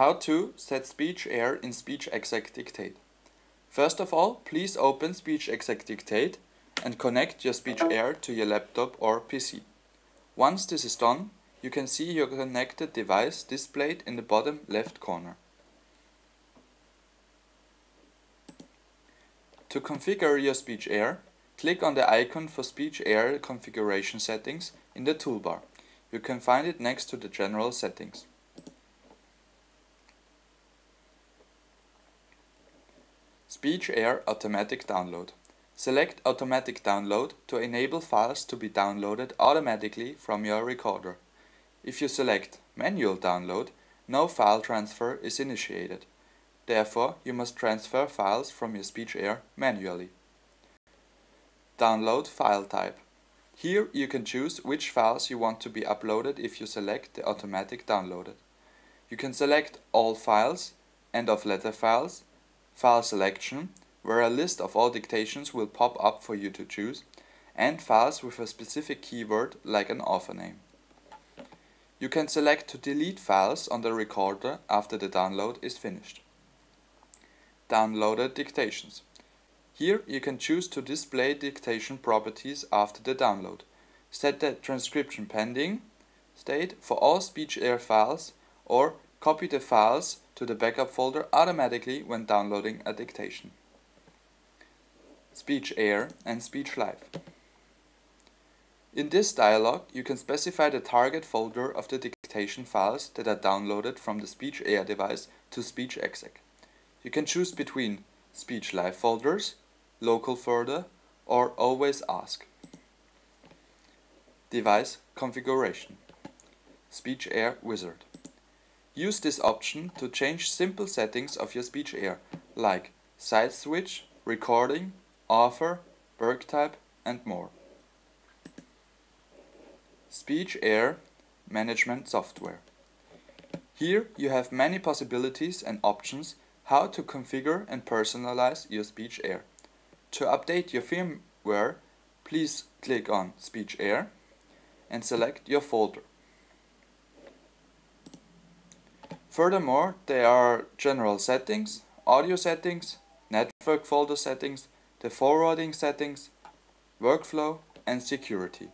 How to set SpeechAir in SpeechExec Dictate. First of all, please open SpeechExec Dictate and connect your SpeechAir to your laptop or PC. Once this is done, you can see your connected device displayed in the bottom left corner. To configure your SpeechAir, click on the icon for SpeechAir configuration settings in the toolbar. You can find it next to the general settings. SpeechAir Automatic Download. Select Automatic Download to enable files to be downloaded automatically from your recorder. If you select Manual Download, no file transfer is initiated. Therefore, you must transfer files from your SpeechAir manually. Download file type. Here you can choose which files you want to be uploaded if you select the automatic downloaded. You can select all files, end of letter files, file selection, where a list of all dictations will pop up for you to choose, and files with a specific keyword like an author name. You can select to delete files on the recorder after the download is finished. Downloaded dictations. Here you can choose to display dictation properties after the download. Set the transcription pending state for all SpeechAir files or copy the files to the backup folder automatically when downloading a dictation. SpeechAir and SpeechLive. In this dialog, you can specify the target folder of the dictation files that are downloaded from the SpeechAir device to SpeechExec. You can choose between SpeechLive folders, local folder, or always ask. Device configuration. SpeechAir Wizard. Use this option to change simple settings of your SpeechAir, like side switch, recording, author, work type, and more. SpeechAir Management Software. Here you have many possibilities and options how to configure and personalize your SpeechAir. To update your firmware, please click on SpeechAir and select your folder. Furthermore, there are general settings, audio settings, network folder settings, the forwarding settings, workflow and security.